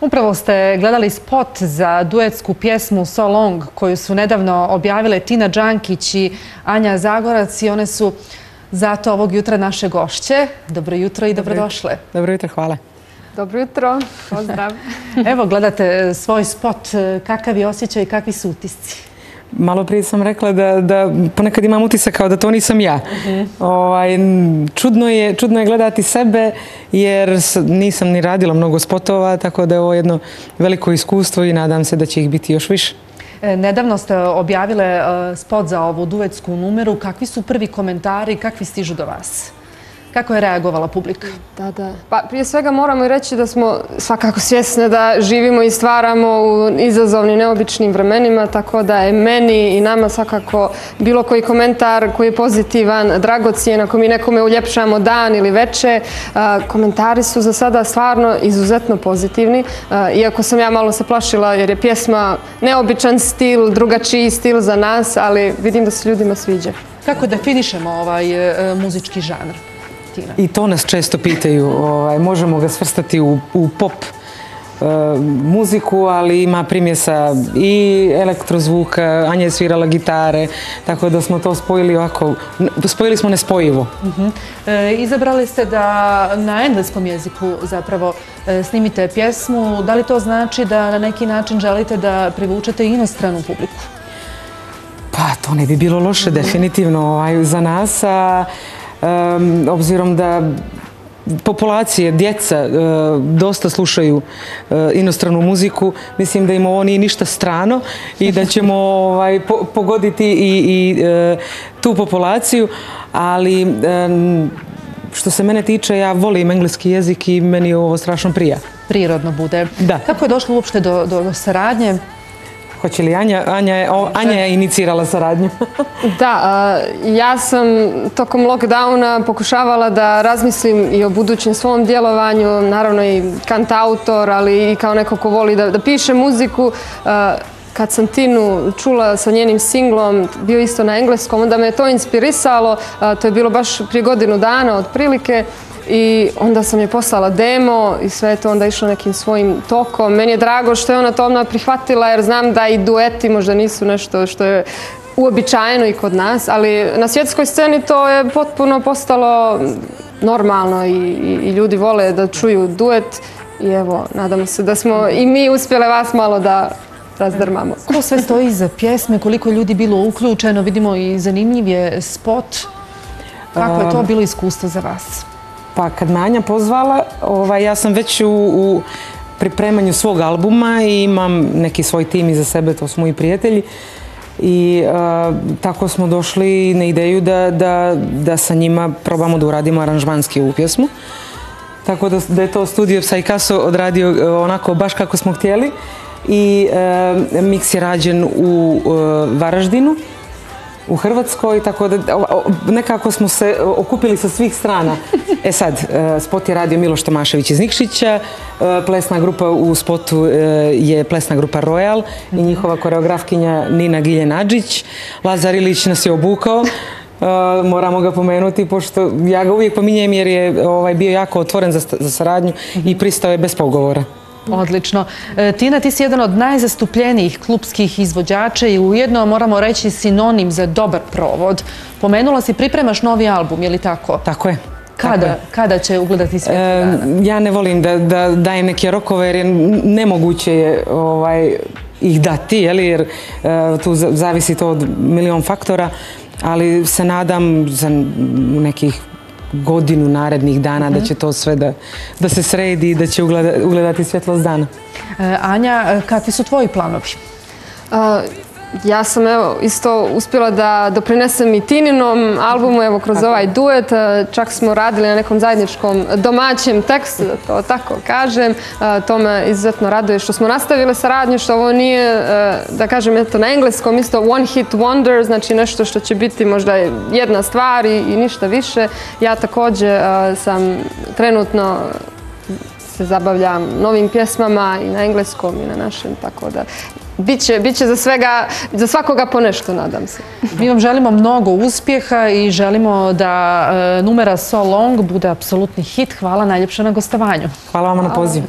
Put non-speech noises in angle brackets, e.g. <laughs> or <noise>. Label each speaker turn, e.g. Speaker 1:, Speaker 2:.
Speaker 1: Upravo ste gledali spot za duetsku pjesmu So Long koju su nedavno objavile Tina Đankić i Anja Zagorac i one su zato ovog jutra naše gošće. Dobro jutro i dobrodošle.
Speaker 2: Dobro jutro, hvala.
Speaker 3: Dobro jutro, pozdrav. <laughs>
Speaker 1: Evo, gledate svoj spot. Kakav je osjećaj i kakvi su utisci?
Speaker 2: Malo prije sam rekla da, da ponekad imam utisak kao da to nisam ja. ovaj, čudno, je, čudno je gledati sebe jer nisam ni radila mnogo spotova, tako da je ovo jedno veliko iskustvo i nadam se da će ih biti još više.
Speaker 1: E, nedavno ste objavile e, spot za ovu duetsku numeru. Kakvi su prvi komentari, kakvi stižu do vas? Kako je reagovala publika?
Speaker 3: Da, da. Pa prije svega moramo reći da smo svakako svjesne da živimo i stvaramo u izazovnim, neobičnim vremenima, tako da je meni i nama svakako bilo koji komentar koji je pozitivan, dragocijen, ako mi nekome uljepšamo dan ili veče, komentari su za sada stvarno izuzetno pozitivni. Iako sam ja malo se plašila jer je pjesma neobičan stil, drugačiji stil za nas, ali vidim da se ljudima sviđa.
Speaker 1: Kako definišemo ovaj e, muzički žanr?
Speaker 2: I to nas često pitaju. Ovaj, možemo ga svrstati u, u pop e, muziku, ali ima primjesa i elektrozvuka, Anja je svirala gitare, tako da smo to spojili ovako, spojili smo nespojivo.
Speaker 1: Uh izabrali ste da na engleskom jeziku zapravo e, snimite pjesmu. Da li to znači da na neki način želite da privučete inostranu publiku?
Speaker 2: Pa, to ne bi bilo loše, definitivno ovaj, za nas. A, obzirom da populacije, djeca e, dosta slušaju e, inostranu muziku, mislim da im ovo nije ništa strano i da ćemo <laughs> ovaj, pogoditi i e, tu populaciju, ali što se mene tiče, ja volim engleski jezik i meni ovo strašno prija.
Speaker 1: Prirodno bude.
Speaker 2: Da.
Speaker 1: Kako je došlo uopšte do saradnje?
Speaker 2: Hoće li Anja? Anja je, Anja je inicirala saradnju. <laughs>
Speaker 3: da, ja sam tokom lockdowna pokušavala da razmislim i o budućem svom djelovanju, naravno i kantautor, ali i kao neko ko voli da, da piše muziku. Kad sam Tinu čula sa njenim singlom, bio isto na engleskom, onda me je to inspirisalo. To je bilo baš prije godinu dana otprilike. I onda sam je poslala demo i sve je to onda išlo nekim svojim tokom. Meni je drago što je ona to odmah prihvatila jer znam da i dueti možda nisu nešto što je uobičajeno i kod nas, ali na svjetskoj sceni to je potpuno postalo normalno i, i, ljudi vole da čuju duet i evo, nadamo se da smo i mi uspjele vas malo da razdrmamo.
Speaker 1: Ko sve stoji za pjesme, koliko ljudi bilo uključeno, vidimo i zanimljiv je spot. Kako je to bilo iskustvo za vas?
Speaker 2: Pa kad me Anja pozvala, ovaj, ja sam već u, u pripremanju svog albuma i imam neki svoj tim iza sebe, to su moji prijatelji. I tako smo došli na ideju da, da, da sa njima probamo da uradimo aranžmanski u pjesmu. Tako da, da je to studio Psycaso odradio e, onako baš kako smo htjeli. I e, miks je rađen u e, Varaždinu u Hrvatskoj, tako da nekako smo se okupili sa svih strana. E sad, e, spot je radio Miloš Tomašević iz Nikšića, e, plesna grupa u spotu e, je plesna grupa Royal i njihova koreografkinja Nina Giljenadžić. Lazar Ilić nas je obukao, moramo ga pomenuti, pošto ja ga uvijek pominjem jer je ovaj, bio jako otvoren za, za saradnju i pristao je bez pogovora.
Speaker 1: Odlično. E, Tina, ti si jedan od najzastupljenijih klubskih izvođača i ujedno moramo reći sinonim za dobar provod. Pomenula si, pripremaš novi album, je li tako?
Speaker 2: Tako je.
Speaker 1: Kada, kada će ugledati svijet e, dana?
Speaker 2: Ja ne volim da, da dajem neke rokove jer je nemoguće je ovaj, ih dati, jeli, jer e, tu zavisi to od milion faktora, ali se nadam za nekih godinu narednih dana da će to sve da, da se sredi i da će ugledati svjetlost dana.
Speaker 1: E, Anja, kakvi su tvoji planovi?
Speaker 3: Ja sam evo isto uspjela da doprinesem i Tininom albumu evo kroz ovaj duet. E, čak smo radili na nekom zajedničkom domaćem tekstu, da to tako kažem. E, to me izuzetno raduje što smo nastavili saradnju, što ovo nije, e, da kažem, eto na engleskom isto one hit wonder, znači nešto što će biti možda jedna stvar i, i ništa više. Ja također sam trenutno se zabavljam novim pjesmama i na engleskom i na našem, tako da Biće, biće za svega, za svakoga po nešto, nadam se.
Speaker 1: Mi vam želimo mnogo uspjeha i želimo da e, numera So Long bude apsolutni hit. Hvala najljepše na gostovanju.
Speaker 2: Hvala vam na pozivu.